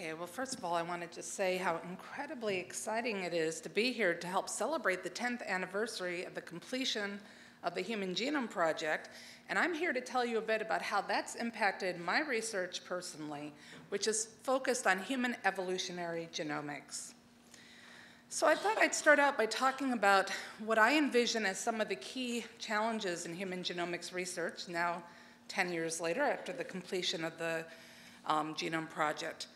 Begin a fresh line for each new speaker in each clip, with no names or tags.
Okay, well, first of all, I want to just say how incredibly exciting it is to be here to help celebrate the 10th anniversary of the completion of the Human Genome Project. And I'm here to tell you a bit about how that's impacted my research personally, which is focused on human evolutionary genomics. So I thought I'd start out by talking about what I envision as some of the key challenges in human genomics research now 10 years later after the completion of the um, Genome Project.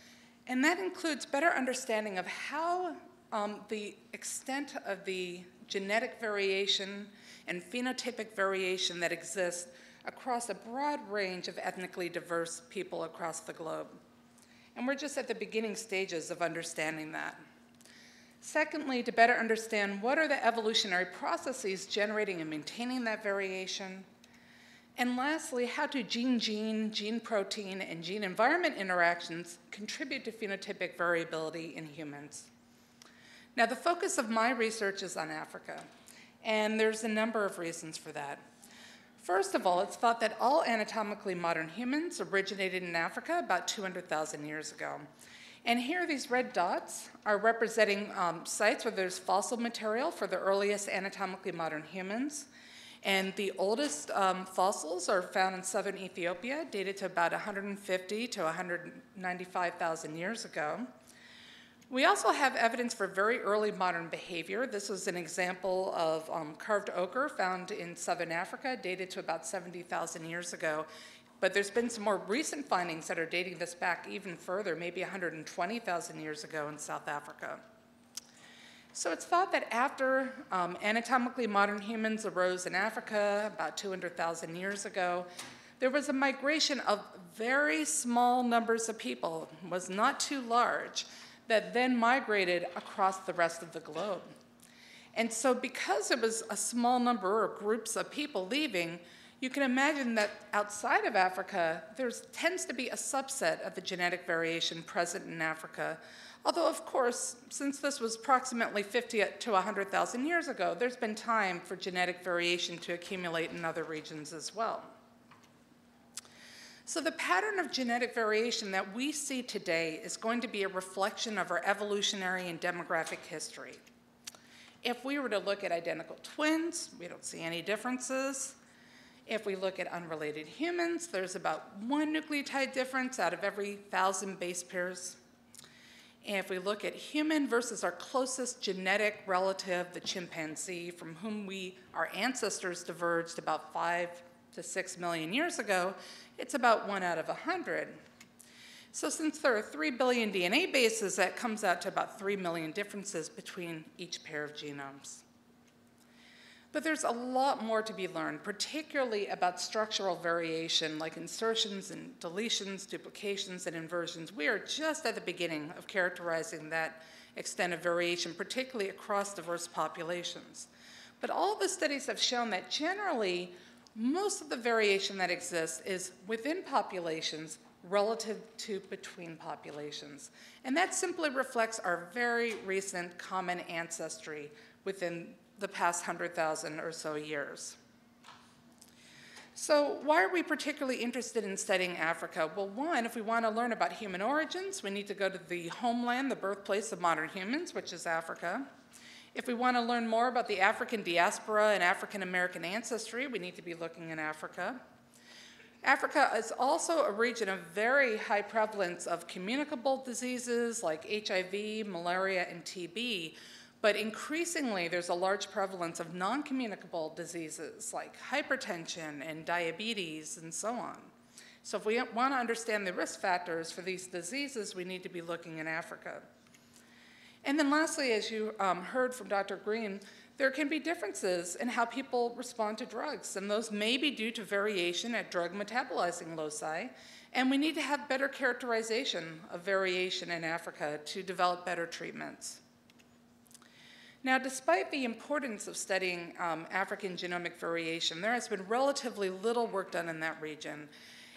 And that includes better understanding of how um, the extent of the genetic variation and phenotypic variation that exists across a broad range of ethnically diverse people across the globe. And we're just at the beginning stages of understanding that. Secondly, to better understand what are the evolutionary processes generating and maintaining that variation. And lastly, how do gene-gene, gene-protein, and gene-environment interactions contribute to phenotypic variability in humans? Now, the focus of my research is on Africa, and there's a number of reasons for that. First of all, it's thought that all anatomically modern humans originated in Africa about 200,000 years ago. And here, these red dots are representing um, sites where there's fossil material for the earliest anatomically modern humans. And the oldest um, fossils are found in southern Ethiopia, dated to about 150 to 195,000 years ago. We also have evidence for very early modern behavior. This was an example of um, carved ochre found in southern Africa, dated to about 70,000 years ago. But there's been some more recent findings that are dating this back even further, maybe 120,000 years ago in South Africa. So it's thought that after um, anatomically modern humans arose in Africa about 200,000 years ago, there was a migration of very small numbers of people, was not too large, that then migrated across the rest of the globe. And so because it was a small number or groups of people leaving, you can imagine that outside of Africa, there tends to be a subset of the genetic variation present in Africa Although, of course, since this was approximately 50 to 100,000 years ago, there's been time for genetic variation to accumulate in other regions as well. So the pattern of genetic variation that we see today is going to be a reflection of our evolutionary and demographic history. If we were to look at identical twins, we don't see any differences. If we look at unrelated humans, there's about one nucleotide difference out of every thousand base pairs and if we look at human versus our closest genetic relative, the chimpanzee, from whom we, our ancestors diverged about five to six million years ago, it's about one out of a hundred. So since there are three billion DNA bases, that comes out to about three million differences between each pair of genomes. But there's a lot more to be learned, particularly about structural variation like insertions and deletions, duplications, and inversions. We are just at the beginning of characterizing that extent of variation, particularly across diverse populations. But all the studies have shown that generally, most of the variation that exists is within populations relative to between populations. And that simply reflects our very recent common ancestry within the past 100,000 or so years. So why are we particularly interested in studying Africa? Well, one, if we want to learn about human origins, we need to go to the homeland, the birthplace of modern humans, which is Africa. If we want to learn more about the African diaspora and African American ancestry, we need to be looking in Africa. Africa is also a region of very high prevalence of communicable diseases like HIV, malaria, and TB, but increasingly, there's a large prevalence of non-communicable diseases like hypertension and diabetes and so on. So if we want to understand the risk factors for these diseases, we need to be looking in Africa. And then lastly, as you um, heard from Dr. Green, there can be differences in how people respond to drugs, and those may be due to variation at drug metabolizing loci, and we need to have better characterization of variation in Africa to develop better treatments. Now, despite the importance of studying um, African genomic variation, there has been relatively little work done in that region.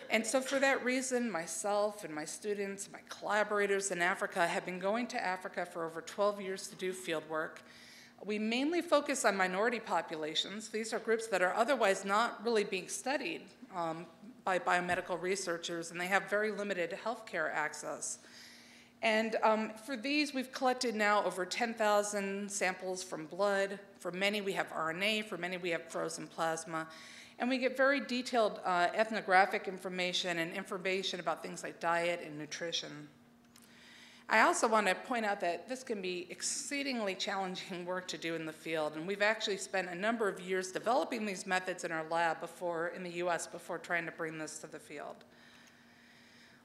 And so for that reason, myself and my students, my collaborators in Africa have been going to Africa for over 12 years to do field work. We mainly focus on minority populations. These are groups that are otherwise not really being studied um, by biomedical researchers, and they have very limited healthcare access. And um, for these, we've collected now over 10,000 samples from blood. For many, we have RNA. For many, we have frozen plasma. And we get very detailed uh, ethnographic information and information about things like diet and nutrition. I also want to point out that this can be exceedingly challenging work to do in the field, and we've actually spent a number of years developing these methods in our lab before, in the US, before trying to bring this to the field.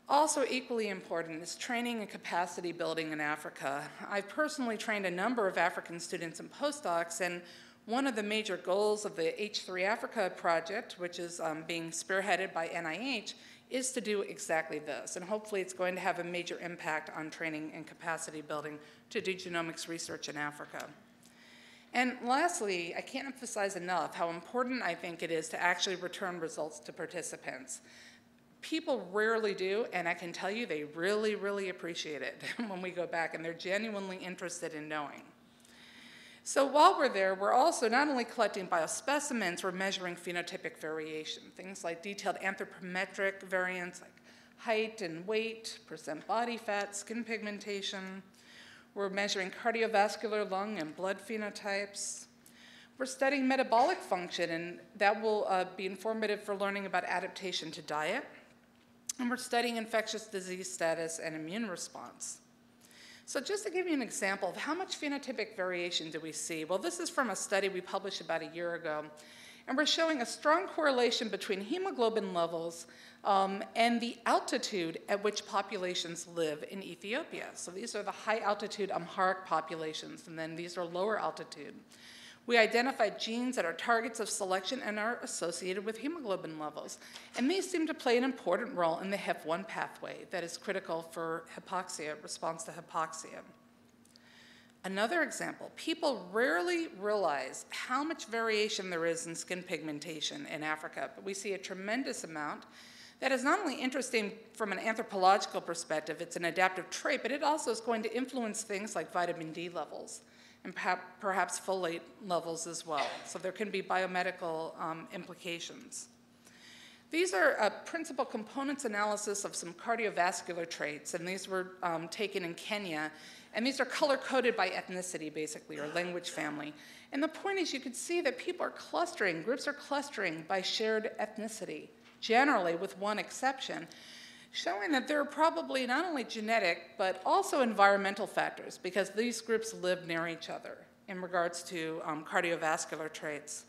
Also equally important is training and capacity building in Africa. I've personally trained a number of African students and postdocs, and one of the major goals of the H3 Africa project, which is um, being spearheaded by NIH, is to do exactly this. And hopefully it's going to have a major impact on training and capacity building to do genomics research in Africa. And lastly, I can't emphasize enough how important I think it is to actually return results to participants. People rarely do, and I can tell you they really, really appreciate it when we go back, and they're genuinely interested in knowing. So while we're there, we're also not only collecting biospecimens, we're measuring phenotypic variation, things like detailed anthropometric variants like height and weight, percent body fat, skin pigmentation. We're measuring cardiovascular lung and blood phenotypes. We're studying metabolic function, and that will uh, be informative for learning about adaptation to diet. And we're studying infectious disease status and immune response. So just to give you an example of how much phenotypic variation do we see, well, this is from a study we published about a year ago. And we're showing a strong correlation between hemoglobin levels um, and the altitude at which populations live in Ethiopia. So these are the high altitude Amharic populations, and then these are lower altitude. We identified genes that are targets of selection and are associated with hemoglobin levels. And these seem to play an important role in the HIF1 pathway that is critical for hypoxia, response to hypoxia. Another example, people rarely realize how much variation there is in skin pigmentation in Africa, but we see a tremendous amount that is not only interesting from an anthropological perspective, it's an adaptive trait, but it also is going to influence things like vitamin D levels and perhaps folate levels as well. So there can be biomedical um, implications. These are a principal components analysis of some cardiovascular traits, and these were um, taken in Kenya. And these are color coded by ethnicity, basically, or language family. And the point is, you can see that people are clustering, groups are clustering by shared ethnicity, generally, with one exception showing that there are probably not only genetic, but also environmental factors, because these groups live near each other in regards to um, cardiovascular traits.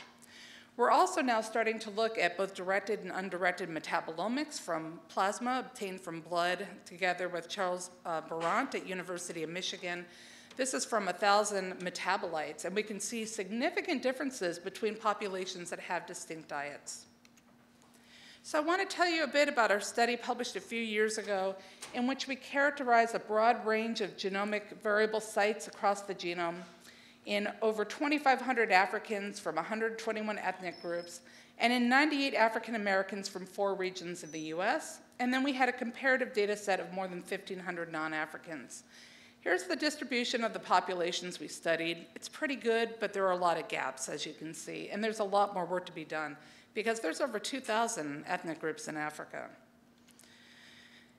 We're also now starting to look at both directed and undirected metabolomics from plasma obtained from blood, together with Charles uh, Burant at University of Michigan. This is from 1,000 metabolites, and we can see significant differences between populations that have distinct diets. So I want to tell you a bit about our study published a few years ago in which we characterize a broad range of genomic variable sites across the genome in over 2,500 Africans from 121 ethnic groups and in 98 African Americans from four regions of the US. And then we had a comparative data set of more than 1,500 non-Africans. Here's the distribution of the populations we studied. It's pretty good, but there are a lot of gaps, as you can see, and there's a lot more work to be done because there's over 2,000 ethnic groups in Africa.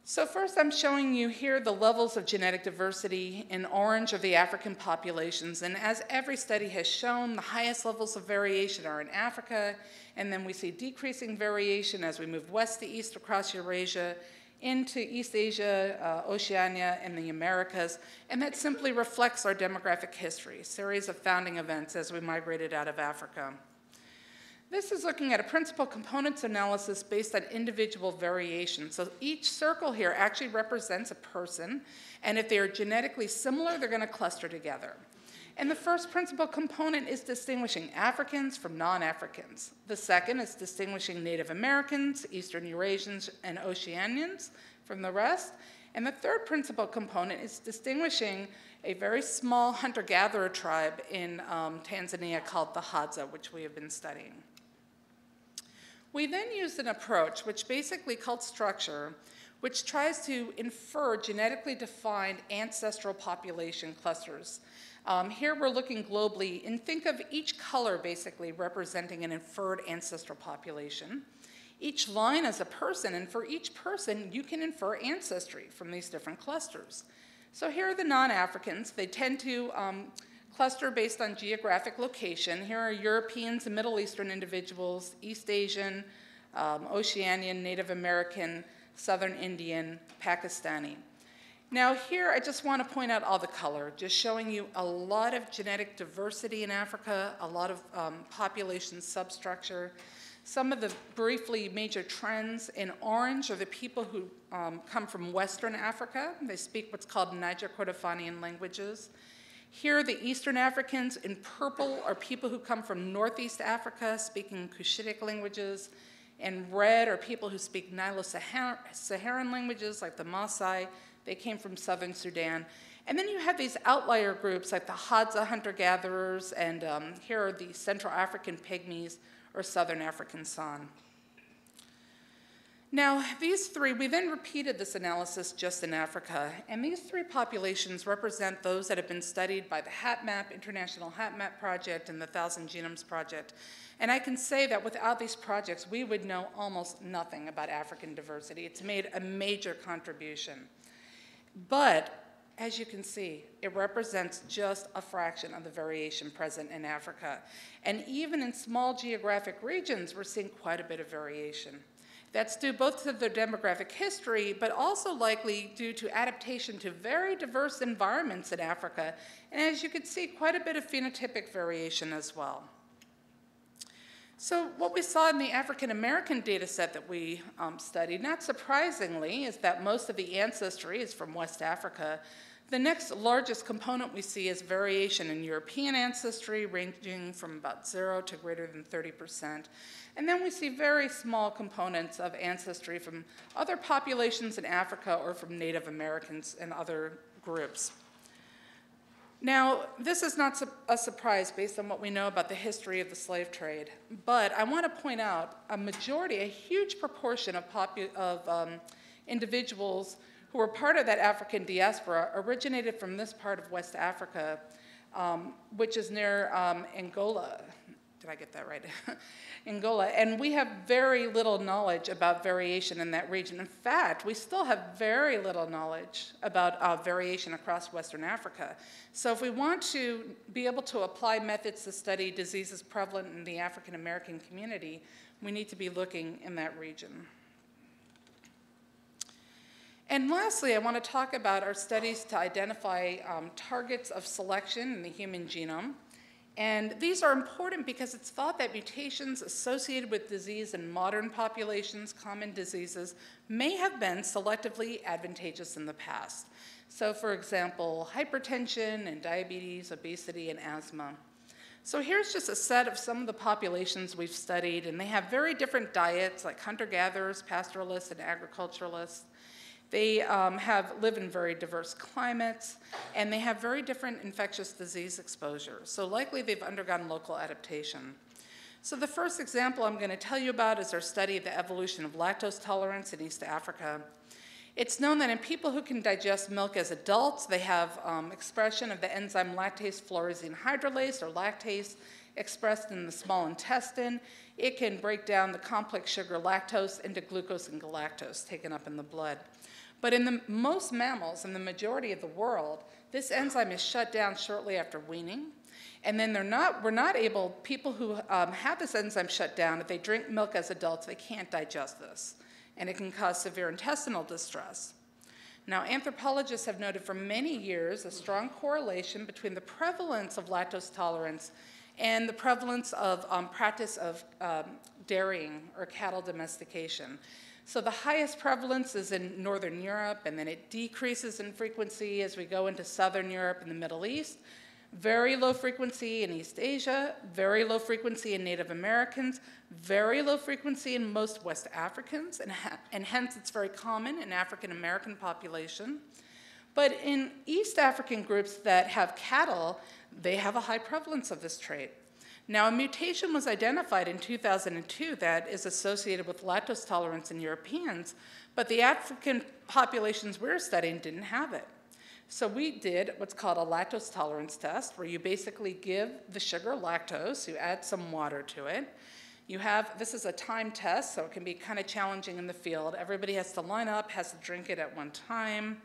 So first I'm showing you here the levels of genetic diversity in orange of the African populations. And as every study has shown, the highest levels of variation are in Africa, and then we see decreasing variation as we move west to east across Eurasia, into East Asia, uh, Oceania, and the Americas. And that simply reflects our demographic history, series of founding events as we migrated out of Africa. This is looking at a principal components analysis based on individual variation. So each circle here actually represents a person, and if they are genetically similar, they're going to cluster together. And the first principal component is distinguishing Africans from non-Africans. The second is distinguishing Native Americans, Eastern Eurasians, and Oceanians from the rest. And the third principal component is distinguishing a very small hunter-gatherer tribe in um, Tanzania called the Hadza, which we have been studying. We then used an approach, which basically called structure, which tries to infer genetically defined ancestral population clusters. Um, here we're looking globally, and think of each color basically representing an inferred ancestral population. Each line is a person, and for each person, you can infer ancestry from these different clusters. So here are the non-Africans. They tend to um, cluster based on geographic location. Here are Europeans and Middle Eastern individuals, East Asian, um, Oceanian, Native American, Southern Indian, Pakistani. Now here I just want to point out all the color, just showing you a lot of genetic diversity in Africa, a lot of um, population substructure. Some of the briefly major trends in orange are the people who um, come from Western Africa. They speak what's called Niger Kordofanian languages. Here, the Eastern Africans in purple are people who come from Northeast Africa, speaking Cushitic languages. And red are people who speak Nilo-Saharan languages, like the Maasai. They came from southern Sudan. And then you have these outlier groups, like the Hadza hunter-gatherers, and um, here are the Central African Pygmies, or Southern African San. Now, these three, we then repeated this analysis just in Africa, and these three populations represent those that have been studied by the HapMap, International HapMap Project, and the Thousand Genomes Project. And I can say that without these projects, we would know almost nothing about African diversity. It's made a major contribution. But as you can see, it represents just a fraction of the variation present in Africa. And even in small geographic regions, we're seeing quite a bit of variation. That's due both to their demographic history, but also likely due to adaptation to very diverse environments in Africa. And as you can see, quite a bit of phenotypic variation as well. So what we saw in the African American data set that we um, studied, not surprisingly, is that most of the ancestry is from West Africa. The next largest component we see is variation in European ancestry, ranging from about zero to greater than 30 percent. And then we see very small components of ancestry from other populations in Africa or from Native Americans and other groups. Now, this is not a surprise based on what we know about the history of the slave trade, but I want to point out a majority, a huge proportion of, of um, individuals who were part of that African diaspora originated from this part of West Africa, um, which is near um, Angola. Did I get that right? Angola. And we have very little knowledge about variation in that region. In fact, we still have very little knowledge about uh, variation across Western Africa. So if we want to be able to apply methods to study diseases prevalent in the African American community, we need to be looking in that region. And lastly, I want to talk about our studies to identify um, targets of selection in the human genome. And these are important because it's thought that mutations associated with disease in modern populations, common diseases, may have been selectively advantageous in the past. So for example, hypertension and diabetes, obesity, and asthma. So here's just a set of some of the populations we've studied, and they have very different diets, like hunter-gatherers, pastoralists, and agriculturalists. They um, have live in very diverse climates, and they have very different infectious disease exposure. So likely they've undergone local adaptation. So the first example I'm going to tell you about is our study of the evolution of lactose tolerance in East Africa. It's known that in people who can digest milk as adults, they have um, expression of the enzyme lactase phlorizin hydrolase, or lactase, expressed in the small intestine. It can break down the complex sugar lactose into glucose and galactose taken up in the blood. But in the, most mammals, in the majority of the world, this enzyme is shut down shortly after weaning. And then they're not, we're not able, people who um, have this enzyme shut down, if they drink milk as adults, they can't digest this. And it can cause severe intestinal distress. Now, anthropologists have noted for many years a strong correlation between the prevalence of lactose tolerance and the prevalence of um, practice of um, dairying or cattle domestication. So the highest prevalence is in Northern Europe, and then it decreases in frequency as we go into Southern Europe and the Middle East. Very low frequency in East Asia, very low frequency in Native Americans, very low frequency in most West Africans, and, and hence it's very common in African American population. But in East African groups that have cattle, they have a high prevalence of this trait. Now, a mutation was identified in 2002 that is associated with lactose tolerance in Europeans, but the African populations we're studying didn't have it. So we did what's called a lactose tolerance test, where you basically give the sugar lactose, you add some water to it. You have, this is a time test, so it can be kind of challenging in the field. Everybody has to line up, has to drink it at one time.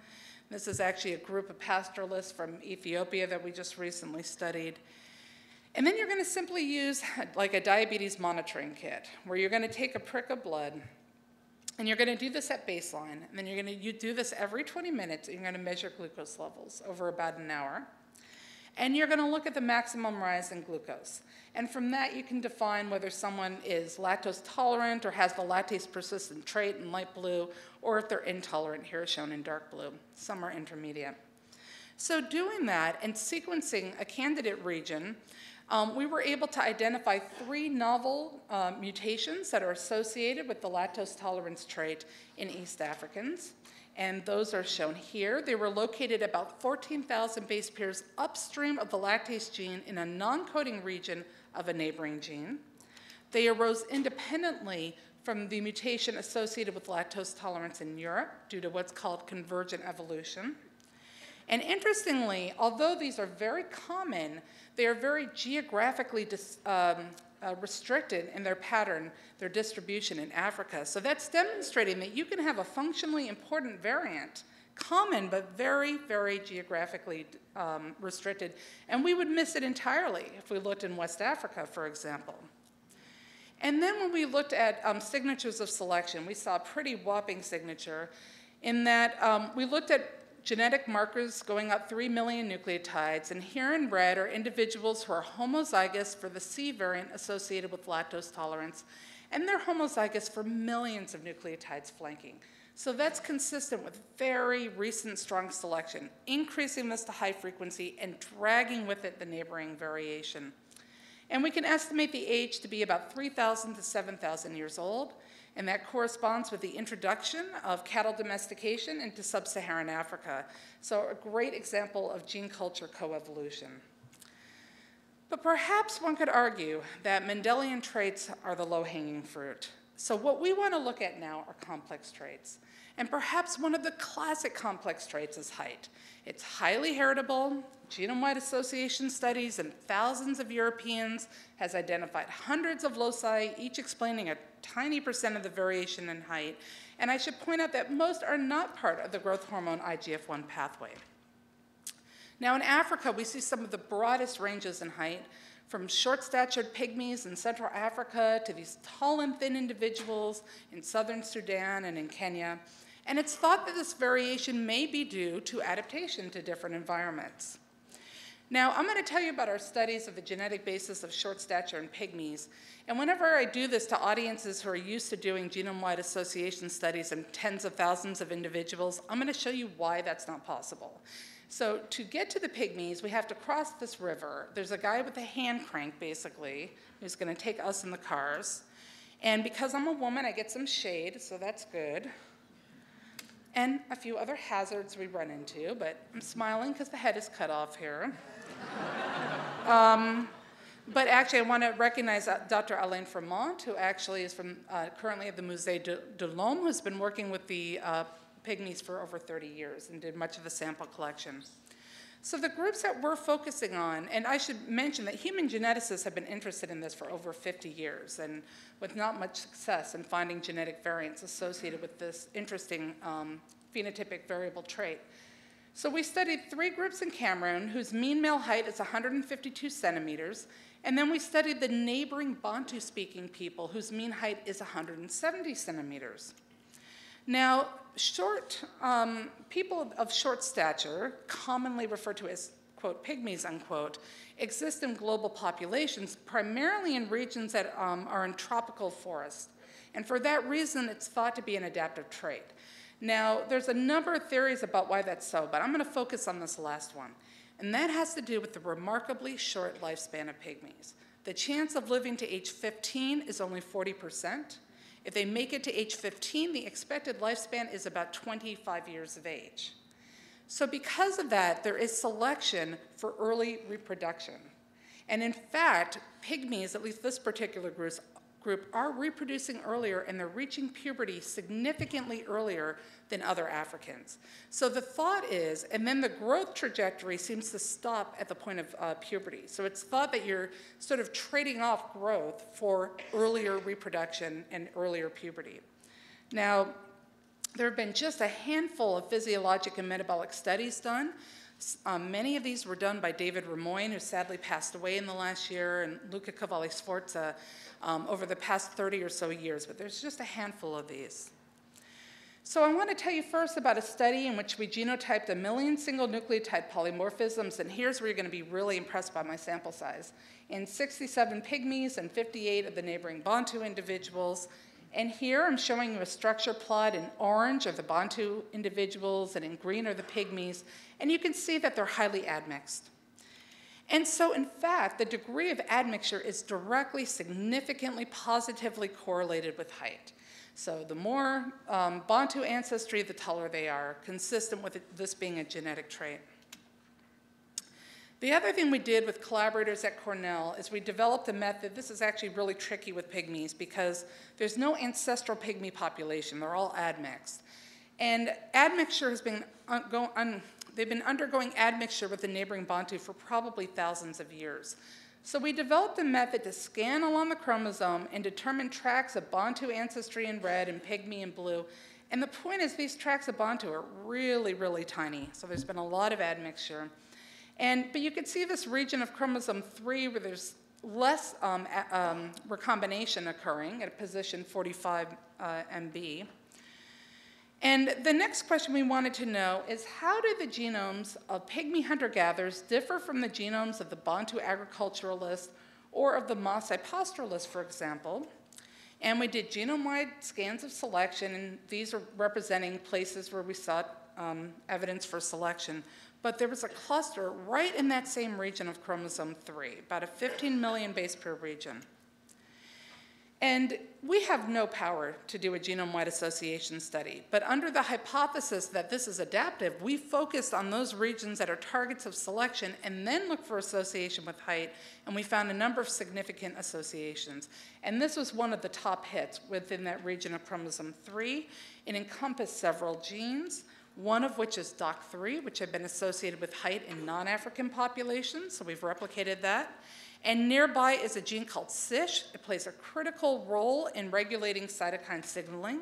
This is actually a group of pastoralists from Ethiopia that we just recently studied. And then you're going to simply use like a diabetes monitoring kit, where you're going to take a prick of blood, and you're going to do this at baseline, and then you're going to do this every 20 minutes, and you're going to measure glucose levels over about an hour. And you're going to look at the maximum rise in glucose. And from that, you can define whether someone is lactose tolerant or has the lactase persistent trait in light blue, or if they're intolerant, here shown in dark blue. Some are intermediate. So doing that and sequencing a candidate region, um, we were able to identify three novel uh, mutations that are associated with the lactose tolerance trait in East Africans and those are shown here. They were located about 14,000 base pairs upstream of the lactase gene in a non-coding region of a neighboring gene. They arose independently from the mutation associated with lactose tolerance in Europe due to what's called convergent evolution. And interestingly, although these are very common, they are very geographically um, uh, restricted in their pattern, their distribution in Africa. So that's demonstrating that you can have a functionally important variant, common but very, very geographically um, restricted, and we would miss it entirely if we looked in West Africa, for example. And then when we looked at um, signatures of selection, we saw a pretty whopping signature in that um, we looked at genetic markers going up 3 million nucleotides, and here in red are individuals who are homozygous for the C variant associated with lactose tolerance, and they're homozygous for millions of nucleotides flanking. So that's consistent with very recent strong selection, increasing this to high frequency and dragging with it the neighboring variation. And we can estimate the age to be about 3,000 to 7,000 years old, and that corresponds with the introduction of cattle domestication into sub-Saharan Africa. So a great example of gene culture coevolution. But perhaps one could argue that Mendelian traits are the low-hanging fruit. So what we want to look at now are complex traits. And perhaps one of the classic complex traits is height. It's highly heritable. Genome-wide association studies in thousands of Europeans has identified hundreds of loci, each explaining a tiny percent of the variation in height. And I should point out that most are not part of the growth hormone IGF-1 pathway. Now in Africa, we see some of the broadest ranges in height, from short-statured pygmies in Central Africa to these tall and thin individuals in southern Sudan and in Kenya. And it's thought that this variation may be due to adaptation to different environments. Now, I'm going to tell you about our studies of the genetic basis of short stature in pygmies. And whenever I do this to audiences who are used to doing genome-wide association studies in tens of thousands of individuals, I'm going to show you why that's not possible. So to get to the pygmies, we have to cross this river. There's a guy with a hand crank, basically, who's going to take us in the cars. And because I'm a woman, I get some shade, so that's good and a few other hazards we run into, but I'm smiling because the head is cut off here. um, but actually, I want to recognize uh, Dr. Alain Froment, who actually is from uh, currently at the Musée de, de l'Homme, who's been working with the uh, pygmies for over 30 years and did much of the sample collection. So the groups that we're focusing on, and I should mention that human geneticists have been interested in this for over 50 years, and with not much success in finding genetic variants associated with this interesting um, phenotypic variable trait. So we studied three groups in Cameroon whose mean male height is 152 centimeters, and then we studied the neighboring Bantu-speaking people whose mean height is 170 centimeters. Now, short um, people of short stature, commonly referred to as quote pygmies unquote, exist in global populations primarily in regions that um, are in tropical forests. And for that reason, it's thought to be an adaptive trait. Now, there's a number of theories about why that's so, but I'm going to focus on this last one. And that has to do with the remarkably short lifespan of pygmies. The chance of living to age 15 is only 40 percent. If they make it to age 15, the expected lifespan is about 25 years of age. So because of that, there is selection for early reproduction. And in fact, pygmies, at least this particular group, group are reproducing earlier and they're reaching puberty significantly earlier than other Africans. So the thought is, and then the growth trajectory seems to stop at the point of uh, puberty. So it's thought that you're sort of trading off growth for earlier reproduction and earlier puberty. Now, There have been just a handful of physiologic and metabolic studies done. Um, many of these were done by David Rimoin, who sadly passed away in the last year, and Luca Cavalli Sforza um, over the past 30 or so years, but there's just a handful of these. So I want to tell you first about a study in which we genotyped a million single nucleotide polymorphisms, and here's where you're going to be really impressed by my sample size. In 67 pygmies and 58 of the neighboring Bantu individuals, and here I'm showing you a structure plot in orange are the Bantu individuals and in green are the pygmies, and you can see that they're highly admixed. And so, in fact, the degree of admixture is directly, significantly, positively correlated with height. So the more um, Bantu ancestry, the taller they are, consistent with this being a genetic trait. The other thing we did with collaborators at Cornell is we developed a method. This is actually really tricky with pygmies because there's no ancestral pygmy population. They're all admixed. And admixture has been, un they've been undergoing admixture with the neighboring Bantu for probably thousands of years. So we developed a method to scan along the chromosome and determine tracks of Bantu ancestry in red and pygmy in blue. And the point is these tracks of Bantu are really, really tiny. So there's been a lot of admixture. And, but you can see this region of chromosome 3 where there's less um, um, recombination occurring at position 45 uh, MB. And the next question we wanted to know is how do the genomes of pygmy hunter-gatherers differ from the genomes of the Bantu agriculturalists or of the Maasai pastoralists, for example? And we did genome-wide scans of selection, and these are representing places where we sought um, evidence for selection. But there was a cluster right in that same region of chromosome 3, about a 15 million base pair region. And we have no power to do a genome-wide association study, but under the hypothesis that this is adaptive, we focused on those regions that are targets of selection and then look for association with height, and we found a number of significant associations. And this was one of the top hits within that region of chromosome 3. It encompassed several genes, one of which is DOCK3, which had been associated with height in non-African populations, so we've replicated that. And nearby is a gene called CISH. It plays a critical role in regulating cytokine signaling.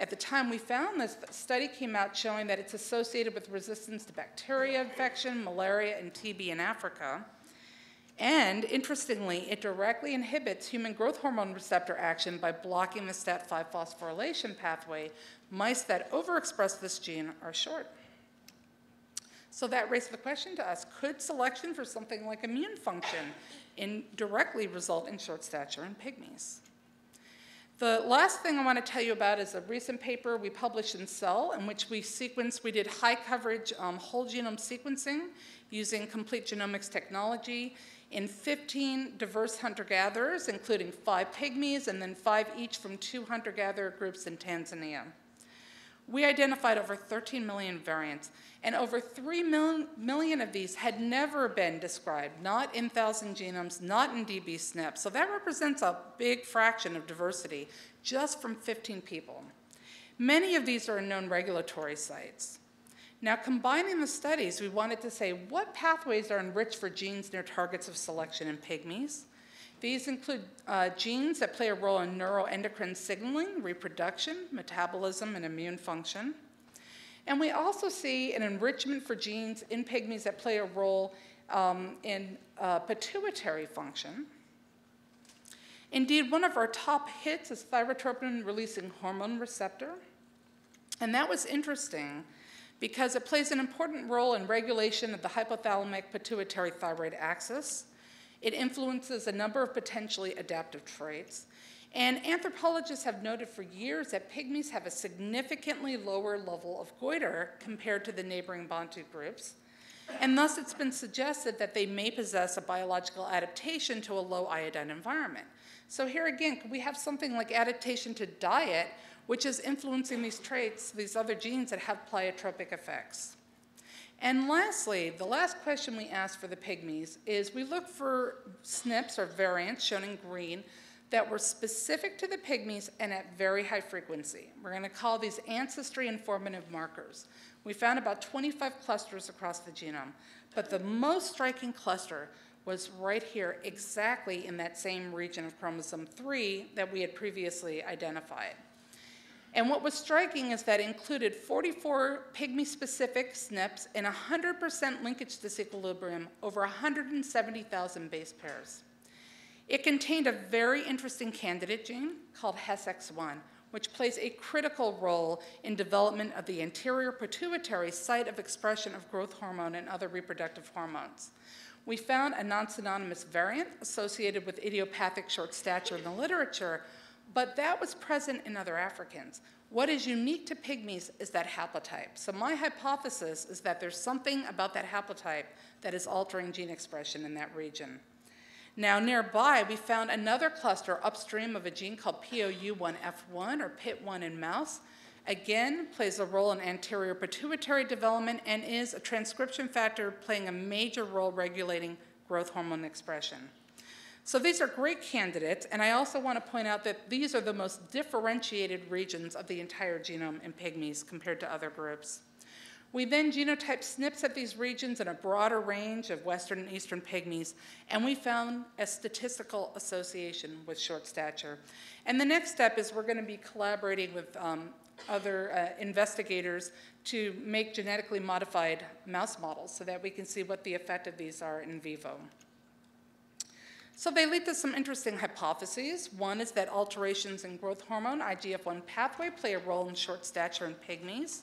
At the time we found this, the study came out showing that it's associated with resistance to bacteria infection, malaria, and TB in Africa. And interestingly, it directly inhibits human growth hormone receptor action by blocking the STAT5 phosphorylation pathway. Mice that overexpress this gene are short. So that raised the question to us could selection for something like immune function indirectly result in short stature in pygmies. The last thing I want to tell you about is a recent paper we published in Cell in which we sequenced, we did high coverage um, whole genome sequencing using complete genomics technology in 15 diverse hunter-gatherers, including five pygmies and then five each from two hunter-gatherer groups in Tanzania. We identified over 13 million variants, and over 3 mil million of these had never been described, not in 1,000 genomes, not in dbSNP. So that represents a big fraction of diversity just from 15 people. Many of these are known regulatory sites. Now, combining the studies, we wanted to say what pathways are enriched for genes near targets of selection in pygmies, these include uh, genes that play a role in neuroendocrine signaling, reproduction, metabolism, and immune function. And we also see an enrichment for genes in pygmies that play a role um, in uh, pituitary function. Indeed, one of our top hits is thyrotropin releasing hormone receptor. And that was interesting because it plays an important role in regulation of the hypothalamic pituitary thyroid axis. It influences a number of potentially adaptive traits. And anthropologists have noted for years that pygmies have a significantly lower level of goiter compared to the neighboring Bantu groups. And thus, it's been suggested that they may possess a biological adaptation to a low iodine environment. So, here again, we have something like adaptation to diet, which is influencing these traits, these other genes that have pleiotropic effects? And lastly, the last question we asked for the pygmies is we looked for SNPs or variants shown in green that were specific to the pygmies and at very high frequency. We're going to call these ancestry informative markers. We found about 25 clusters across the genome, but the most striking cluster was right here, exactly in that same region of chromosome 3 that we had previously identified. And what was striking is that it included 44 pygmy-specific SNPs and 100% linkage disequilibrium over 170,000 base pairs. It contained a very interesting candidate gene called HESX1, which plays a critical role in development of the anterior pituitary site of expression of growth hormone and other reproductive hormones. We found a non-synonymous variant associated with idiopathic short stature in the literature, but that was present in other Africans. What is unique to pygmies is that haplotype. So my hypothesis is that there's something about that haplotype that is altering gene expression in that region. Now nearby, we found another cluster upstream of a gene called POU1F1 or PIT1 in mouse. Again, plays a role in anterior pituitary development and is a transcription factor playing a major role regulating growth hormone expression. So these are great candidates, and I also want to point out that these are the most differentiated regions of the entire genome in pygmies compared to other groups. We then genotyped SNPs at these regions in a broader range of western and eastern pygmies, and we found a statistical association with short stature. And the next step is we're going to be collaborating with um, other uh, investigators to make genetically modified mouse models so that we can see what the effect of these are in vivo. So they lead to some interesting hypotheses. One is that alterations in growth hormone, IGF-1 pathway, play a role in short stature in pygmies.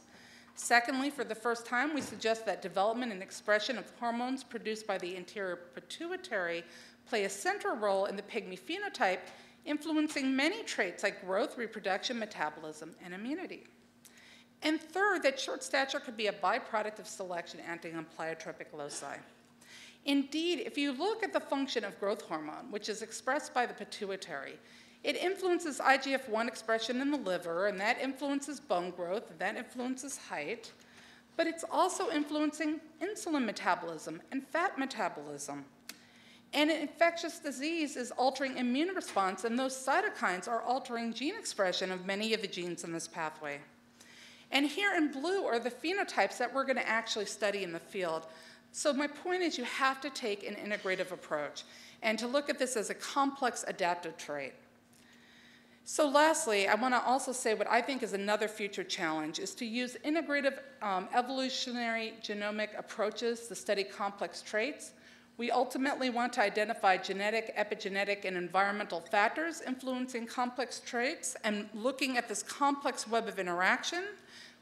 Secondly, for the first time, we suggest that development and expression of hormones produced by the anterior pituitary play a central role in the pygmy phenotype, influencing many traits like growth, reproduction, metabolism, and immunity. And third, that short stature could be a byproduct of selection acting on pleiotropic loci. Indeed, if you look at the function of growth hormone, which is expressed by the pituitary, it influences IGF-1 expression in the liver, and that influences bone growth, and that influences height, but it's also influencing insulin metabolism and fat metabolism. And infectious disease is altering immune response, and those cytokines are altering gene expression of many of the genes in this pathway. And here in blue are the phenotypes that we're going to actually study in the field. So my point is you have to take an integrative approach and to look at this as a complex adaptive trait. So lastly, I want to also say what I think is another future challenge is to use integrative um, evolutionary genomic approaches to study complex traits. We ultimately want to identify genetic, epigenetic, and environmental factors influencing complex traits and looking at this complex web of interaction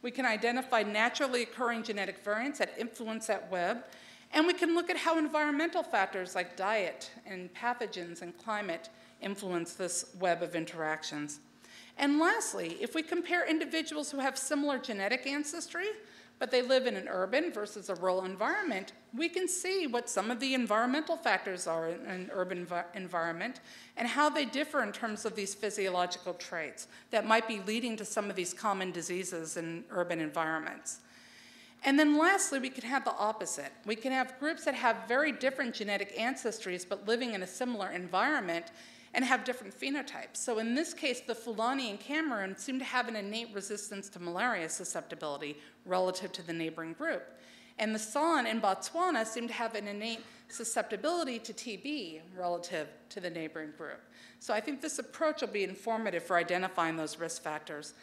we can identify naturally occurring genetic variants that influence that web, and we can look at how environmental factors like diet and pathogens and climate influence this web of interactions. And lastly, if we compare individuals who have similar genetic ancestry, but they live in an urban versus a rural environment, we can see what some of the environmental factors are in an urban environment and how they differ in terms of these physiological traits that might be leading to some of these common diseases in urban environments. And then lastly, we can have the opposite. We can have groups that have very different genetic ancestries but living in a similar environment and have different phenotypes. So in this case, the Fulani in Cameroon seem to have an innate resistance to malaria susceptibility relative to the neighboring group. And the San in Botswana seem to have an innate susceptibility to TB relative to the neighboring group. So I think this approach will be informative for identifying those risk factors.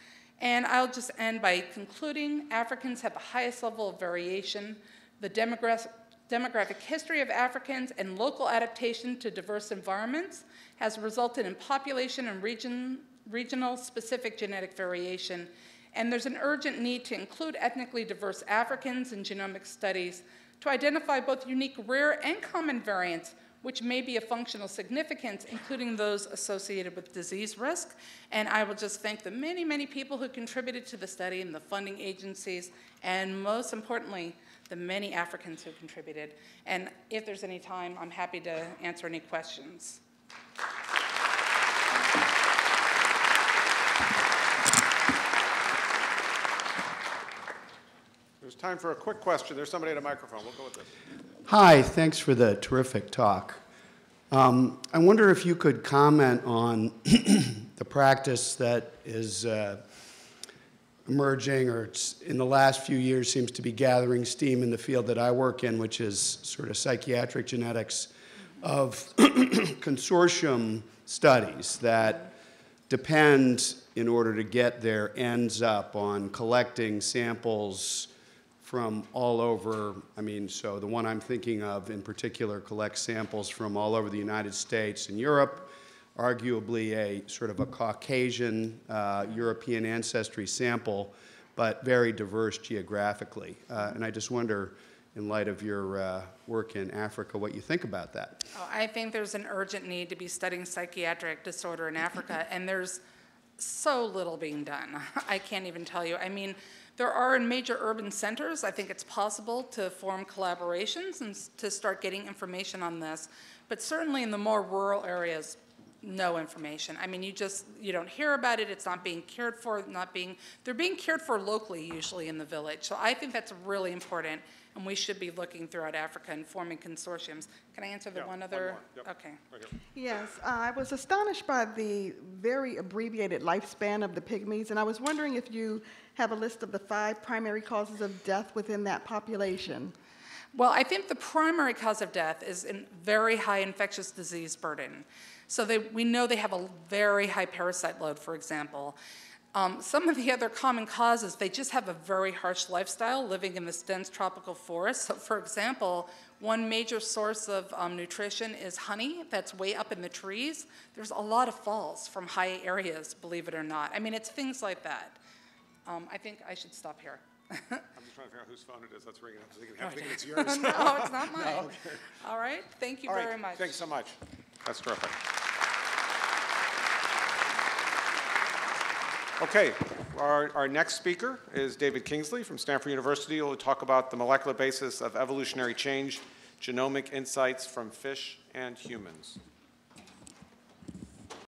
And I'll just end by concluding Africans have the highest level of variation. The demographic demographic history of Africans and local adaptation to diverse environments has resulted in population and region, regional specific genetic variation, and there's an urgent need to include ethnically diverse Africans in genomic studies to identify both unique rare and common variants which may be of functional significance, including those associated with disease risk. And I will just thank the many, many people who contributed to the study and the funding agencies, and most importantly, the many Africans who contributed. And if there's any time, I'm happy to answer any questions.
There's time for a quick question. There's somebody at a microphone. We'll go with this.
Hi, thanks for the terrific talk. Um, I wonder if you could comment on the practice that is uh, emerging or in the last few years seems to be gathering steam in the field that I work in, which is sort of psychiatric genetics, of consortium studies that depend in order to get there ends up on collecting samples from all over, I mean, so the one I'm thinking of in particular collects samples from all over the United States and Europe, arguably a sort of a Caucasian uh, European ancestry sample, but very diverse geographically. Uh, and I just wonder, in light of your uh, work in Africa, what you think about that.
Oh, I think there's an urgent need to be studying psychiatric disorder in Africa, and there's so little being done. I can't even tell you. I mean, there are in major urban centers, I think it's possible to form collaborations and to start getting information on this. But certainly in the more rural areas, no information. I mean, you just, you don't hear about it, it's not being cared for, not being, they're being cared for locally usually in the village. So I think that's really important, and we should be looking throughout Africa and forming consortiums. Can I answer the
Yeah,
one
one
other?
more. Yep.
Okay.
Right.
Yes, uh, I was astonished by the very abbreviated lifespan of the pygmies, and I was wondering if you have a list of the five primary causes of death within that population.
Well, I think the primary cause of death is a very high infectious disease burden. So they, we know they have a very high parasite load, for example. Um, some of the other common causes, they just have a very harsh lifestyle living in this dense tropical forest. So, for example, one major source of um, nutrition is honey that's way up in the trees. There's a lot of falls from high areas, believe it or not. I mean, it's things like that. Um, I think I should stop here.
I'm just trying to figure out whose phone it is that's ringing. I'm thinking, I'm
Okay.
thinking it's yours.
no, it's not mine. All right, thank you
All
very
right,
much.
thanks so much. That's terrific. Okay, our, our next speaker is David Kingsley from Stanford University. He'll talk about the molecular basis of evolutionary change, genomic insights from fish and humans.